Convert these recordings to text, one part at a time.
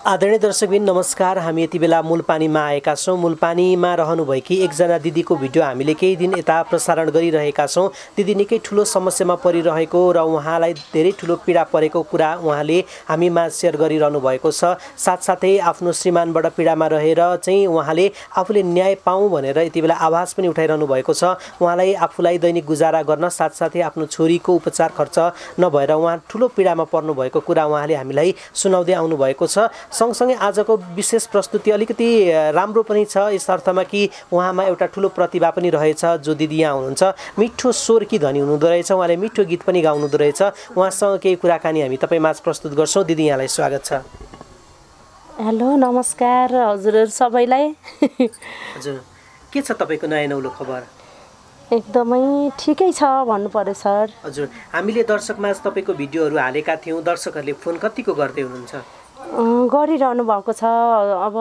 आदरणीय दर्शकबिन नमस्कार। हामी यति बेला मूलपानीमा आएका छौँ। मूलपानीमा रहनुभएकी एकजना दिदीको भिडियो हामीले केही दिन यता प्रसारण गरिरहेका छौँ। दिदी निकै ठुलो समस्यामा परिरहेको र उहाँलाई धेरै ठुलो पीडा परेको कुरा उहाँले हामीमा सेयर गरिरहनु भएको छ। साथसाथै आफ्नो श्रीमानबाट पीडामा रहेर चाहिँ उहाँले आफूले न्याय पाऊँ भनेर यति बेला आवाज पनि उठाइरहनु भएको छ। उहाँलाई आफूलाई दैनिक गुजारा गर्न साथसाथै आफ्नो छोरीको उपचार खर्च नभएर उहाँ ठुलो पीडामा पर्नुभएको कुरा उहाँले हामीलाई सुनाउँदै आउनुभएको छ। सँगसँगै आजको विशेष प्रस्तुति अलिकति राम्रो पनि छ। यस अर्थमा कि उहाँमा एउटा ठुलो प्रतिभा पनि रहेछ जो दिदी यहाँ हुनुहुन्छ। मिठो स्वरकी धनी हुनुहुँदो रहेछ उहाँले मिठो गीत पनि गाउनुहुँदो रहेछ। उहाँसँग केही कुराकानी हामी तपाईँ माझ प्रस्तुत गर्छौँ। दिदी यहाँलाई स्वागत छ। हेलो नमस्कार हजुर सबैलाई। हजुर। के छ तपाईँको नयाँ नौलो खबर? एकदमै ठिकै छ भन्नु पऱ्यो सर। हजुर। हामीले दर्शकमा तपाईँको भिडियोहरू हालेका थियौँ। दर्शकहरूले फोन कतिको गर्दै हुनुहुन्छ? गरिरहनु भएको छ। अब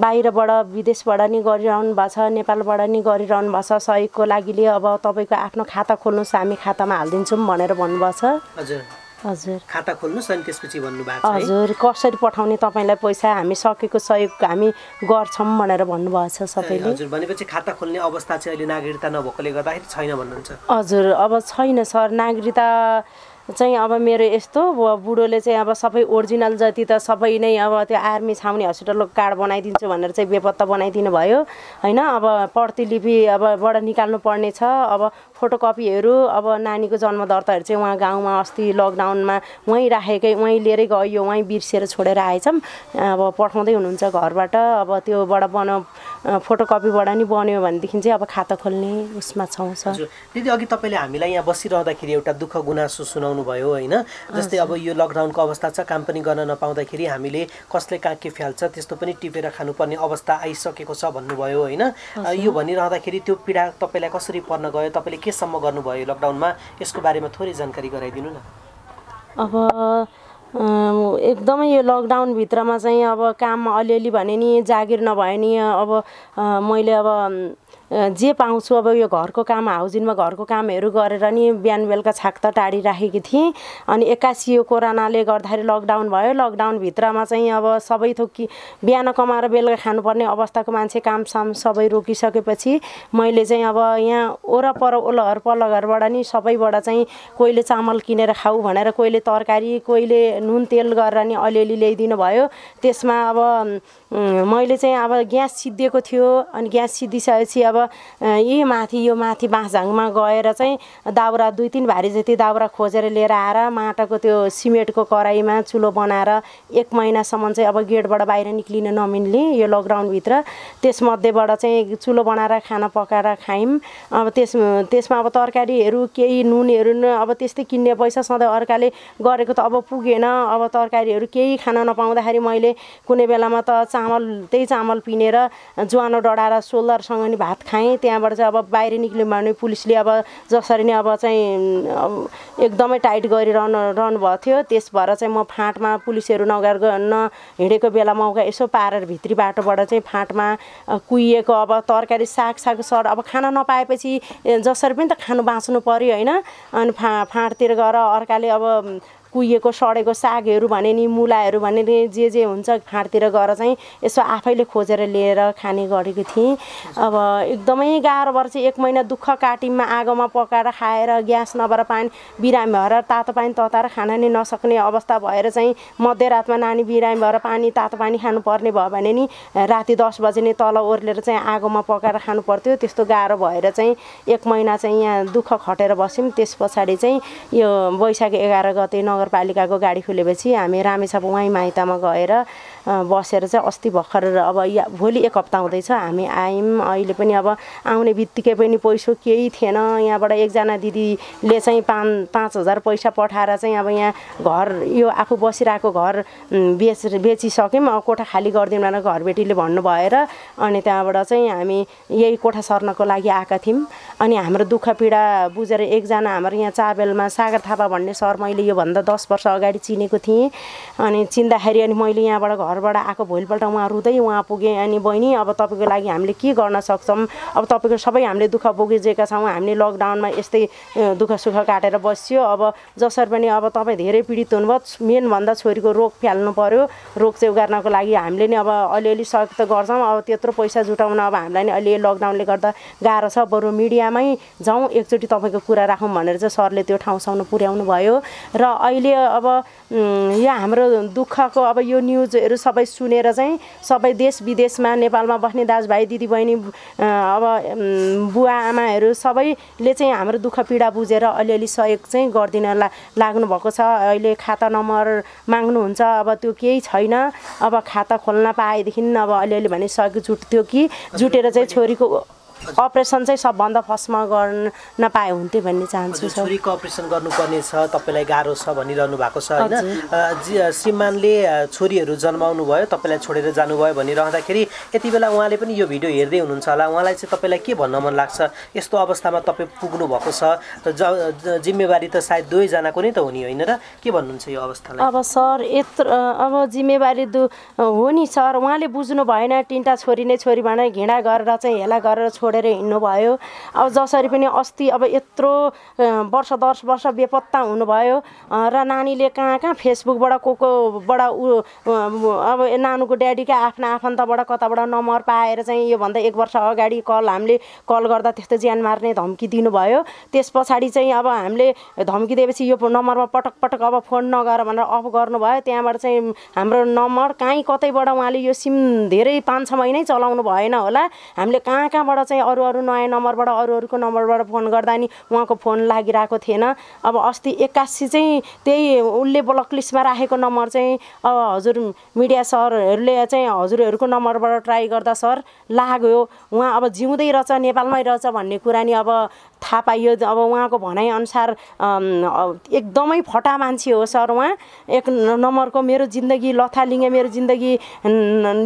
बाहिरबाट विदेशबाट नि गरिरहनु भएको छ नेपालबाट नि गरिरहनु भएको छ। सहयोगको लागिले अब तपाईँको आफ्नो खाता खोल्नुहोस् हामी खातामा हालिदिन्छौँ भनेर भन्नुभएको छ। हजुर। हजुर। खाता खोल्नुहोस् अनि त्यसपछि भन्नुभएको हजुर कसरी पठाउने तपाईँलाई पैसा? हामी सकेको सहयोग हामी गर्छौँ भनेर भन्नुभएको छ सबैले। हजुर भनेपछि खाता खोल्ने अवस्था चाहिँ अहिले नागरिकता नभएकोले गर्दाखेरि छैन भन्नुहुन्छ। हजुर अब छैन सर। नागरिकता चाहिँ अब मेरो यस्तो बुढोले चाहिँ अब सबै ओरिजिनल जति त सबै नै अब त्यो आर्मी छाउनी हस्पिटलको कार्ड बनाइदिन्छु भनेर चाहिँ बेपत्ता बनाइदिनु भयो होइन अब प्रतिलिपि अबबाट निकाल्नु पर्ने छ। अब फोटोकपीहरू अब नानीको जन्म दर्ताहरू चाहिँ उहाँ गाउँमा अस्ति लकडाउनमा उहीँ राखेकै उहीँ लिएरै गयो उहीँ बिर्सेर छोडेर आएछौँ अब पठाउँदै हुनुहुन्छ घरबाट। अब त्योबाट बन फोटोकपीबाट नि बन्यो भनेदेखि चाहिँ अब खाता खोल्ने उसमा छौँ सर। दिदी अघि तपाईँले हामीलाई यहाँ बसिरहँदाखेरि एउटा दुःख गुनासो सुनाउनु भयो होइन? जस्तै अब यो लकडाउनको अवस्था छ काम पनि गर्न नपाउँदाखेरि हामीले कसले कहाँ के फ्याल्छ त्यस्तो पनि टिपेर खानुपर्ने अवस्था आइसकेको छ भन्नुभयो होइन? यो भनिरहँदाखेरि त्यो पीडा तपाईँलाई कसरी पर्न गयो? तपाईँले केसम्म गर्नुभयो लकडाउनमा यसको बारेमा थोरै जानकारी गराइदिनु न। अब एकदमै यो लकडाउनभित्रमा चाहिँ अब काम अलिअलि भने नि जागिर नभए नि अब मैले अब जे पाउँछु अब यो घरको काम हाउजिङमा घरको कामहरू गरेर नि बिहान बेलुका छाक त टाढी राखेकी थिएँ। अनि एक्कासी यो कोरोनाले गर्दाखेरि लकडाउन भयो। लकडाउनभित्रमा चाहिँ अब सबै थोक कि बिहान कमाएर बेलुका खानुपर्ने अवस्थाको मान्छे कामसाम सबै रोकिसकेपछि मैले चाहिँ अब यहाँ वरपर ओल्लो घर पल्लो घरबाट नि सबैबाट चाहिँ कोहीले चामल किनेर खाऊ भनेर कोहीले तरकारी कोहीले नुन तेल गरेर नि अलिअलि ल्याइदिनु भयो। त्यसमा अब मैले चाहिँ अब ग्यास सिद्धिएको थियो अनि ग्यास सिद्धिसकेपछि अब यही माथि यो माथि बाँसझाङमा गएर चाहिँ दाउरा दुई तिन भारी जति दाउरा खोजेर लिएर आएर माटाको त्यो सिमेन्टको कराईमा चुलो बनाएर एक महिनासम्म चाहिँ अब गेटबाट बाहिर निक्लिन नमिल्ने यो लकडाउनभित्र। त्यसमध्येबाट चाहिँ चुलो बनाएर खाना पकाएर खायौँ। अब त्यस त्यसमा अब तरकारीहरू केही नुनहरू अब त्यस्तै किन्ने पैसा सधैँ अर्काले गरेको त अब पुगेन। अब तरकारीहरू केही खान नपाउँदाखेरि मैले कुनै बेलामा त चामल त्यही चामल पिनेर ज्वानो डढाएर सोल्डरसँग नि भात खाएँ। त्यहाँबाट चाहिँ अब बाहिर निक्ल्यो भने पुलिसले अब जसरी नै अब चाहिँ एकदमै टाइट गरिरहनु रहनु भएको थियो। त्यस भएर चाहिँ म फाँटमा पुलिसहरू नगएर न हिँडेको बेला मौका यसो पारेर भित्री बाटोबाट चाहिँ फाँटमा कुहिएको अब तरकारी साग साग सर अब खान नपाएपछि जसरी पनि त खानु बाँच्नु पऱ्यो होइन। अनि फा फाँटतिर गएर अर्काले अब कुहिएको सडेको सागहरू भने नि मुलाहरू भने नि जे जे हुन्छ फाँटतिर गएर चाहिँ यसो आफैले खोजेर लिएर खाने गरेको थिएँ। अब एकदमै गाह्रो भएर चाहिँ एक महिना दुःख काटिममा आगोमा पकाएर खाएर ग्यास नभएर पानी बिरामी भएर तातो पानी तताएर खान नै नसक्ने अवस्था भएर चाहिँ मध्यरातमा नानी बिरामी भएर पानी तातो पानी खानुपर्ने भयो भने नि राति दस बजे नै तल ओर्लेर चाहिँ आगोमा पकाएर खानु पर्थ्यो त्यस्तो गाह्रो भएर चाहिँ एक महिना चाहिँ यहाँ दुःख खटेर बस्यौँ। त्यस पछाडि चाहिँ यो वैशाख एघार गते नगरपालिकाको गाडी खुलेपछि हामी रामेछाप उहीँ माइतमा गएर बसेर चाहिँ अस्ति भर्खर अब या भोलि एक हप्ता हुँदैछ। हामी आयौँ। अहिले पनि अब आउने बित्तिकै पनि पैसा केही थिएन। यहाँबाट एकजना दिदीले चाहिँ पाँच पाँच हजार पैसा पठाएर चाहिँ अब यहाँ घर यो आफू बसिरहेको घर बेच बेचिसक्यौँ। अब कोठा खाली गरिदिउँ भनेर घरबेटीले भन्नु भएर अनि त्यहाँबाट चाहिँ हामी यही कोठा सर्नको लागि आएका थियौँ। अनि हाम्रो दुःख पीडा बुझेर एकजना हाम्रो यहाँ चाबेलमा सागर थापा भन्ने सर मैले योभन्दा दस वर्ष अगाडि चिनेको थिएँ। अनि चिन्दाखेरि अनि मैले यहाँबाट घरबाट आएको भोलिपल्ट उहाँ रुँदै उहाँ पुगेँ अनि बहिनी अब तपाईँको लागि हामीले के गर्न सक्छौँ? अब तपाईँको सबै हामीले दुःख भोगिजेका छौँ। हामीले लकडाउनमा यस्तै दुःख सुख काटेर बस्यो। अब जसरी पनि अब तपाईँ धेरै पीडित हुनुभयो। मेनभन्दा छोरीको रोग फ्याल्नु पर्यो। रोग चाहिँ उगार्नको लागि हामीले नि अब अलिअलि सहयोग त गर्छौँ। अब त्यत्रो पैसा जुटाउन अब हामीलाई नि अहिले लकडाउनले गर्दा गाह्रो छ। बरु मिडियामै जाउँ। एकचोटि तपाईँको कुरा राखौँ भनेर चाहिँ सरले त्यो ठाउँसम्म पुर्याउनु भयो र अहिले अब उम्, यो हाम्रो दुःखको अब यो न्युजहरू सबै सुनेर चाहिँ सबै देश विदेशमा नेपालमा बस्ने दाजुभाइ दिदीबहिनी अब बुवा आमाहरू सबैले चाहिँ हाम्रो दुःख पीडा बुझेर अलिअलि सहयोग चाहिँ गरिदिन ला लाग्नु भएको छ। अहिले खाता नम्बर माग्नुहुन्छ अब त्यो केही छैन। अब खाता खोल्न पाएदेखि अब अलिअलि भने सहयोग जुट्थ्यो कि जुटेर चाहिँ छोरीको अपरेसन चाहिँ सबभन्दा फर्स्टमा गर्न पाए हुन्थ्यो भन्ने चाहन्छु छोरीको अपरेसन गर्नुपर्ने छ तपाईँलाई गाह्रो छ भनिरहनु भएको छ होइन? श्रीमानले छोरीहरू जन्माउनु भयो तपाईँलाई छोडेर जानुभयो भनिरहँदाखेरि यति बेला उहाँले पनि यो भिडियो हेर्दै हुनुहुन्छ होला। उहाँलाई चाहिँ तपाईँलाई के भन्न मन लाग्छ? यस्तो अवस्थामा तपाईँ पुग्नु भएको छ ज जिम्मेवारी त सायद दुवैजनाको नै त हुने होइन र? के भन्नुहुन्छ यो अवस्थालाई? अब सर यत्रो अब जिम्मेवारी दु हो नि सर। उहाँले बुझ्नु भएन तिनवटा छोरी नै छोरी भनेर घृणा गरेर चाहिँ हेला गरेर छोडेर हिँड्नु भयो। अब जसरी पनि अस्ति अब यत्रो वर्ष दस वर्ष बेपत्ता हुनुभयो। र नानीले कहाँ कहाँ फेसबुकबाट को कोबाट ऊ अब नानुको ड्याडीकै आफ्ना आफन्तबाट कताबाट नम्बर पाएर चाहिँ योभन्दा एक वर्ष अगाडि कल हामीले कल गर्दा त्यस्तो ज्यान मार्ने धम्की दिनुभयो। त्यस पछाडि चाहिँ अब हामीले धम्की दिएपछि यो नम्बरमा पटक पटक अब फोन नगर भनेर अफ गर्नुभयो। त्यहाँबाट चाहिँ हाम्रो नम्बर कहीँ कतैबाट उहाँले यो सिम धेरै पाँच छ महिनै चलाउनु भएन होला। हामीले कहाँ कहाँबाट चाहिँ अरू अरू नयाँ नम्बरबाट अरू अरूको नम्बरबाट फोन गर्दा नि उहाँको फोन लागिरहेको थिएन। अब अस्ति एक्कासी चाहिँ त्यही उसले ब्लक लिस्टमा राखेको नम्बर चाहिँ अब हजुर मिडिया सरहरूले चाहिँ हजुरहरूको नम्बरबाट ट्राई गर्दा सर लाग्यो। उहाँ अब जिउँदै रहेछ नेपालमै रहेछ भन्ने कुरा नि अब थाहा पाइयो अब उहाँको भनाइअनुसार एकदमै फटा मान्छे हो सर उहाँ। एक नम्बरको मेरो जिन्दगी लथालिङ्गे मेरो जिन्दगी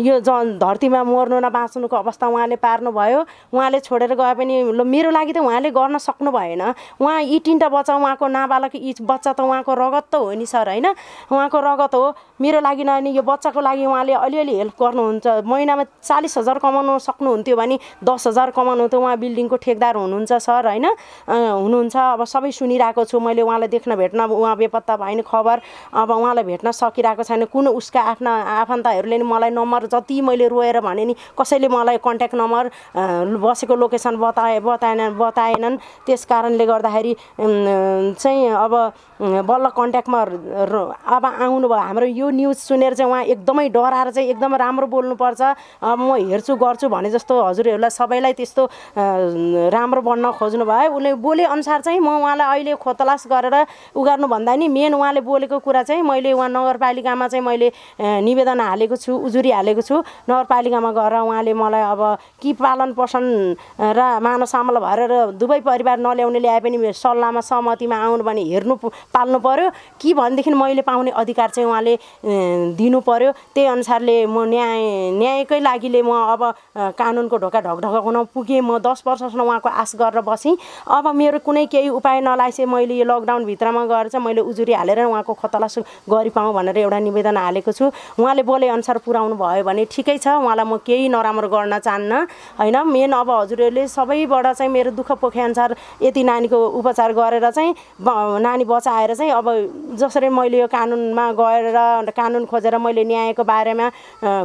यो ज धरतीमा मर्नु न बाँच्नुको अवस्था उहाँले पार्नुभयो। उहाँले छोडेर गए पनि मेरो लागि त उहाँले गर्न सक्नु भएन। उहाँ यी तिनवटा बच्चा उहाँको नाबालक यी बच्चा त उहाँको रगत त हो नि सर होइन? उहाँको रगत हो। मेरो लागि नि यो बच्चाको लागि उहाँले अलिअलि हेल्प गर्नुहुन्छ। महिनामा चालिस हजार कमाउनु सक्नुहुन्थ्यो भने दस हजार कमाउनुहुन्थ्यो। उहाँ बिल्डिङको ठेकदार हुनुहुन्छ सर होइन? अ, हुनुहुन्छ। अब सबै सुनिरहेको छु। मैले उहाँलाई देख्न भेट्न उहाँ बेपत्ता भएन खबर। अब उहाँलाई भेट्न सकिरहेको छैन। कुन उसका आफ्ना आफन्तहरूले नि मलाई नम्बर जति मैले रोएर भने नि कसैले मलाई कन्ट्याक्ट नम्बर बसेको लोकेसन बताए बताएन बताएनन्। त्यस कारणले गर्दाखेरि चाहिँ अब बल्ल कन्ट्याक्टमा अब आउनुभयो हाम्रो यो न्युज सुनेर चाहिँ उहाँ एकदमै डराएर चाहिँ एकदम राम्रो बोल्नुपर्छ। अब म हेर्छु गर्छु भने जस्तो हजुरहरूलाई सबैलाई त्यस्तो राम्रो बन्न खोज्नु भयो। उसले बोले अनुसार चाहिँ म उहाँलाई अहिले खोतलास गरेर उगार्नु भन्दा नि मेन उहाँले बोलेको कुरा चाहिँ मैले उहाँ नगरपालिकामा चाहिँ मैले निवेदन हालेको छु उजुरी हालेको छु। नगरपालिकामा गएर उहाँले मलाई अब कि पालन पोषण र मानव सामल भएर दुवै परिवार नल्याउने ल्याए पनि सल्लाहमा सहमतिमा आउनु भने हेर्नु पाल्नु पर्यो। कि भनेदेखि मैले पाउने अधिकार चाहिँ उहाँले दिनु पर्यो। त्यही अनुसारले म न्याय न्यायकै लागिले म अब कानुनको ढोका ढकढकाउन पुगेँ। म दस वर्षसम्म उहाँको आश गरेर बसेँ। अब मेरो कुनै केही उपाय नलागेपछि मैले यो लकडाउनभित्रमा गएर चाहिँ मैले उजुरी हालेर उहाँको खतलास गरिपाउँ भनेर एउटा निवेदन हालेको छु। उहाँले बोले अनुसार पुऱ्याउनु भयो भने ठिकै छ उहाँलाई म केही नराम्रो गर्न चाहन्न। होइन मेन अब हजुरहरूले सबैबाट चाहिँ मेरो दुःख पोखे अनुसार यति नानीको उपचार गरेर चाहिँ नानी बचाएर चाहिँ अब जसरी मैले यो कानुनमा गएर कानुन खोजेर मैले न्यायको बारेमा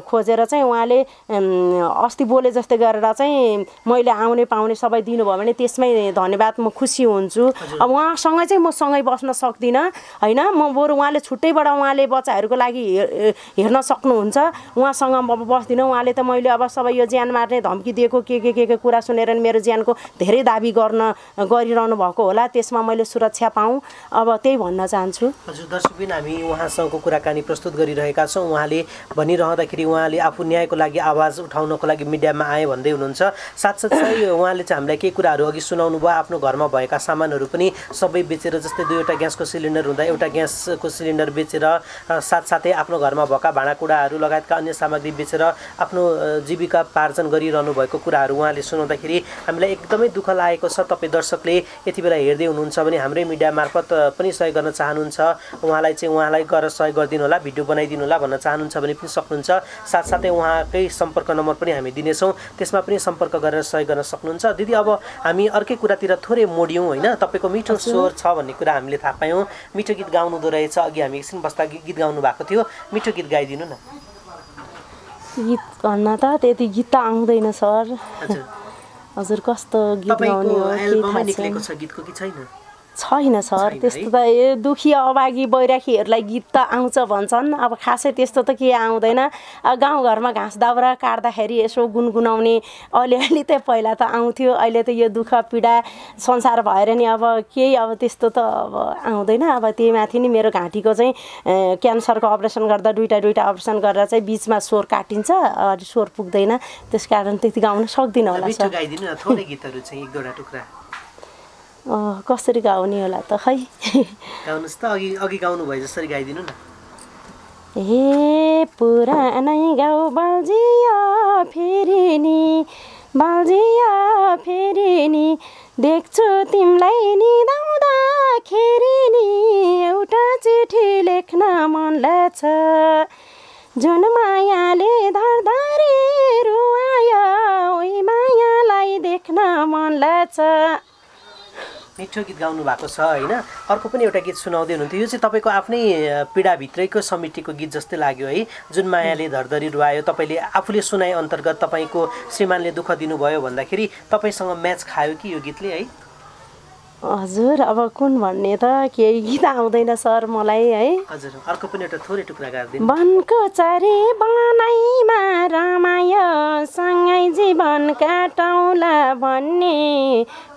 खोजेर चाहिँ उहाँले अस्ति बोले जस्तै गरेर चाहिँ मैले आउने पाउने सबै दिनुभयो भने त्यसमै धन्यवाद म खुसी हुन्छु। अब उहाँसँगै चाहिँ म सँगै बस्न सक्दिनँ होइन? म बरु उहाँले छुट्टैबाट उहाँले बच्चाहरूको लागि हेर- हेर्न सक्नुहुन्छ। उहाँसँग म बस्दिनँ। उहाँले त मैले अब सबै यो ज्यान मार्ने धम्की दिएको के के के के कुरा सुनेर मेरो ज्यानको धेरै दाबी गर्न गरिरहनु भएको होला। त्यसमा मैले सुरक्षा पाऊँ। अब त्यही भन्न चाहन्छु। हजुर दर्शकबिन हामी उहाँसँगको कुराकानी प्रस्तुत गरिरहेका छौँ। उहाँले भनिरहँदाखेरि उहाँले आफू न्यायको लागि आवाज उठाउनको लागि मिडियामा आए भन्दै हुनुहुन्छ। साथसाथै उहाँले चाहिँ हामीलाई केही कुराहरू अघि सुनाउनु भयो आफ्नो घरमा भएका सामानहरू पनि सबै बेचेर जस्तै दुईवटा ग्यासको सिलिन्डर हुँदा एउटा ग्यासको सिलिन्डर बेचेर साथसाथै आफ्नो घरमा भएका भाँडाकुँडाहरू लगायतका अन्य सामग्री बेचेर आफ्नो जीविका पार्जन गरिरहनु भएको कुराहरू उहाँले सुनाउँदाखेरि हामीलाई एकदमै दुःख लागेको छ। तपाईँ दर्शकले यति बेला हेर्दै हुनुहुन्छ भने हाम्रै मिडिया मार्फत पनि सहयोग गर्न चाहनुहुन्छ। उहाँलाई चाहिँ उहाँलाई गएर सहयोग गरिदिनु होला भिडियो बनाइदिनु होला भन्न चाहनुहुन्छ भने पनि सक्नुहुन्छ। साथसाथै उहाँकै सम्पर्क नम्बर पनि हामी दिनेछौँ। त्यसमा पनि सम्पर्क गरेर सहयोग गर्न सक्नुहुन्छ। दिदी अब हामी अर्कै कुरातिर थोरै मोड्यौँ होइन। तपाईँको मिठो स्वर छ भन्ने कुरा हामीले थाहा पायौँ। मिठो गीत गाउनुहुँदो रहेछ। अघि हामी एकछिन बस्दा गीत गाउनु भएको थियो। मिठो गीत गाइदिनु न। गीत भन्न त त्यति गीत त आउँदैन सर। हजुर। कस्तो गीत गाउने हो केही छैन सर? त्यस्तो त ए दुखी अभागी बैराखीहरूलाई गीत त आउँछ भन्छन्। अब खासै त्यस्तो त के आउँदैन। गाउँघरमा घाँस दाउरा काट्दाखेरि यसो गुनगुनाउने अलिअलि त पहिला त आउँथ्यो। अहिले त यो दुःख पीडा संसार भएर नि अब केही अब त्यस्तो त अब आउँदैन। अब त्यही माथि नि मेरो घाँटीको चाहिँ क्यान्सरको अपरेसन गर्दा दुइटा दुइटा अपरेसन गरेर चाहिँ बिचमा स्वर काटिन्छ। स्वर पुग्दैन। त्यस कारण त्यति गाउन सक्दिनँ होला कसरी गाउने होला त खै? गाउनुहोस् त अघि अघि गाउनु भयो जसरी गाइदिनु न। हे पुरानै गाउँ बाल्जिया फेरि नि। बाल्जिया फेरि नि। देख्छु तिमीलाई निदाउँदाखेरि नि। एउटा चिठी लेख्न मन लाग्छ। जुन मायाले धरधरी रुवायो उही मायालाई देख्न मन लाग्छ। मिठो गीत गाउनु भएको छ होइन? अर्को पनि एउटा गीत सुनाउँदै हुनुहुन्थ्यो। यो चाहिँ तपाईँको आफ्नै पीडाभित्रैको समितिको गीत जस्तै लाग्यो है। जुन मायाले धरधरी रुवायो तपाईँले आफूले सुनाए अन्तर्गत तपाईँको श्रीमानले दुःख दिनुभयो भन्दाखेरि तपाईँसँग म्याच खायो कि यो गीतले है? हजुर अब कुन भन्ने त? केही गीत आउँदैन सर मलाई है। हजुर अर्को पनि एउटा थोरै टुक्रा गाइदिनु। वनको चारी बनाइमा रमायो सँगै जीवन काटौँला भन्ने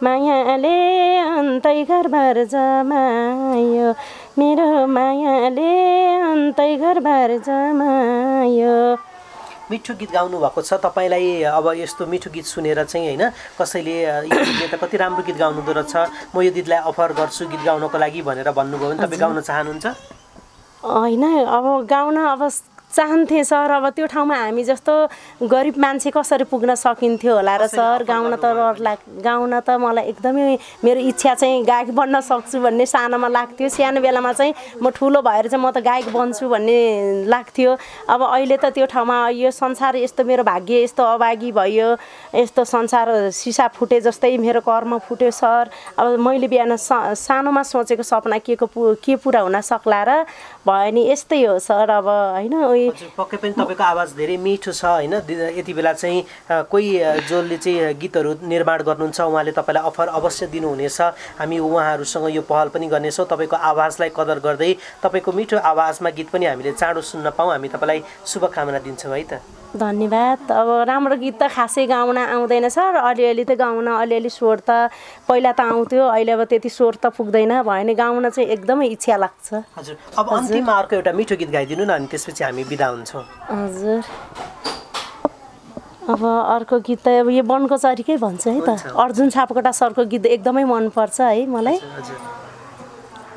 मायाले अन्तै घरबार जमायो। मेरो मायाले अन्तै घरबार जमायो। मिठो गीत गाउनु भएको छ। तपाईँलाई अब यस्तो मिठो गीत सुनेर चाहिँ होइन कसैले यो त कति राम्रो गीत गाउनुहुँदो रहेछ म यो दिदीलाई अफर गर्छु गीत गाउनको लागि भनेर भन्नुभयो भने तपाईँ गाउन चाहनुहुन्छ? होइन अब गाउन अब चाहन्थेँ सर अब त्यो ठाउँमा हामी जस्तो गरिब मान्छे कसरी पुग्न सकिन्थ्यो होला र सर गाउन त डर लाग गाउन त मलाई एकदमै मेरो इच्छा चाहिँ गायक बन्न सक्छु भन्ने सानोमा लाग्थ्यो। सानो बेलामा चाहिँ म ठुलो भएर चाहिँ म त गायक बन्छु भन्ने लाग्थ्यो। अब अहिले त त्यो ठाउँमा यो संसार यस्तो मेरो भाग्य यस्तो अभागी भयो यस्तो संसार सिसा फुटे जस्तै मेरो कर्म फुट्यो सर। अब मैले बिहान सा सानोमा सोचेको सपना के को के पुरा हुन सक्ला र भयो नि यस्तै हो सर। अब होइन हजुर पक्कै पनि तपाईँको आवाज धेरै मिठो छ होइन? यति बेला चाहिँ कोही जसले चाहिँ गीतहरू निर्माण गर्नुहुन्छ उहाँले तपाईँलाई अफर अवश्य दिनुहुनेछ। हामी उहाँहरूसँग यो पहल पनि गर्नेछौँ। तपाईँको आवाजलाई कदर गर्दै तपाईँको मिठो आवाजमा गीत पनि हामीले चाँडो सुन्न पाऊँ। हामी तपाईँलाई शुभकामना दिन्छौँ है त? धन्यवाद। अब राम्रो गीत त खासै गाउन आउँदैन सर अलिअलि त गाउन अलिअलि स्वर त पहिला त आउँथ्यो अहिले अब त्यति स्वर त पुग्दैन भयो भने गाउन चाहिँ एकदमै इच्छा लाग्छ। हजुर अब अन्तिममा अर्को एउटा मिठो गीत गाइदिनु न अनि त्यसपछि हामी बिदा हुन्छौँ। हजुर। अब अर्को गीत त अब यो वनको चरीकै भन्छ है त। अर्जुन सापकोटा सरको गीत एकदमै मनपर्छ है मलाई।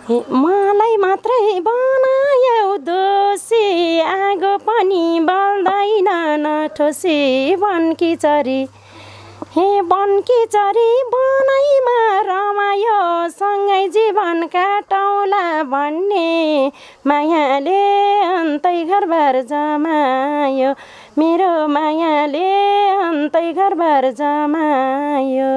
मलाई मात्रै बनायौ दोषी आगो पनि बल्दैन नठोसी बनकी चरी। हे बनकी चरी बनाइमा रमायो सँगै जीवन काटौँला भन्ने मायाले अन्तै घरबार जमायो। मेरो मायाले अन्तै घरबार जमायो।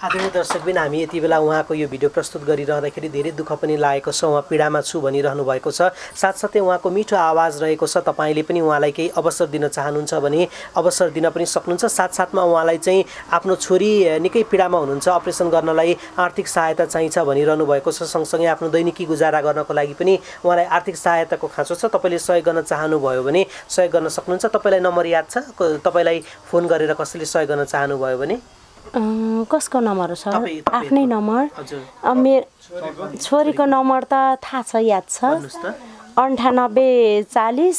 आदरणीय दर्शकबिन हामी यति बेला उहाँको यो भिडियो प्रस्तुत गरिरहँदाखेरि धेरै दुःख पनि लागेको छ। उहाँ पीडामा छु भनिरहनु भएको छ। साथसाथै उहाँको मिठो आवाज रहेको छ। तपाईँले पनि उहाँलाई केही अवसर दिन चाहनुहुन्छ भने अवसर दिन पनि सक्नुहुन्छ। साथसाथमा उहाँलाई चाहिँ आफ्नो छोरी निकै पीडामा हुनुहुन्छ। अपरेसन गर्नलाई आर्थिक सहायता चाहिन्छ भनिरहनु भएको छ। सँगसँगै आफ्नो दैनिकी गुजारा गर्नको लागि पनि उहाँलाई आर्थिक सहायताको खाँचो छ। तपाईँले सहयोग गर्न चाहनुभयो भने सहयोग गर्न सक्नुहुन्छ। तपाईँलाई नम्बर याद छ? तपाईँलाई फोन गरेर कसैले सहयोग गर्न चाहनुभयो भने? कसको नम्बर हो सर? आफ्नै नम्बर। मेरो छोरीको नम्बर। त थाहा छ याद छ। अन्ठानब्बे चालिस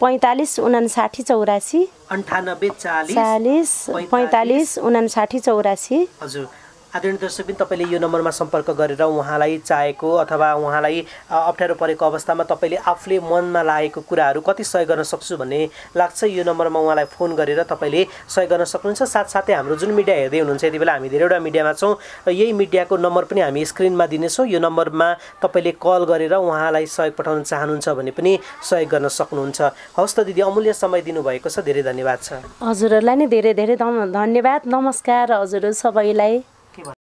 पैँतालिस उनासाठी चौरासी। अन्ठानब्बे चालिस चालिस पैँतालिस उनासाठी चौरासी। हजुर। आदरणीय दर्शक पनि तपाईँले यो नम्बरमा सम्पर्क गरेर उहाँलाई चाहेको अथवा उहाँलाई अप्ठ्यारो परेको अवस्थामा तपाईँले आफूले मनमा लागेको कुराहरू कति सहयोग गर्न सक्छु भन्ने लाग्छ। यो नम्बरमा उहाँलाई फोन गरेर तपाईँले सहयोग गर्न सक्नुहुन्छ। साथसाथै हाम्रो जुन मिडिया हेर्दै हुनुहुन्छ यति बेला हामी धेरैवटा मिडियामा छौँ। यही मिडियाको नम्बर पनि हामी स्क्रिनमा दिनेछौँ। यो नम्बरमा तपाईँले कल गरेर उहाँलाई सहयोग पठाउन चाहनुहुन्छ भने पनि सहयोग गर्न सक्नुहुन्छ। हवस् त दिदी अमूल्य समय दिनुभएको छ। धेरै धन्यवाद छ। हजुरहरूलाई नै धेरै धेरै धन्यवाद। नमस्कार हजुर सबैलाई। okay